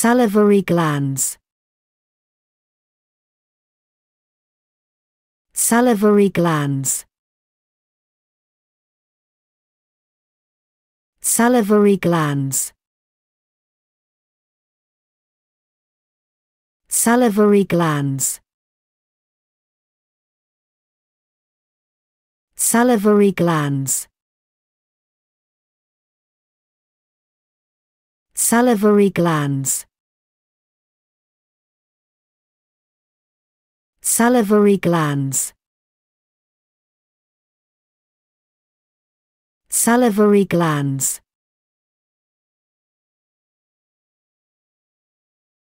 salivary glands. Salivary glands. Salivary glands. Salivary glands. Salivary glands. Salivary glands salivary glands. Salivary glands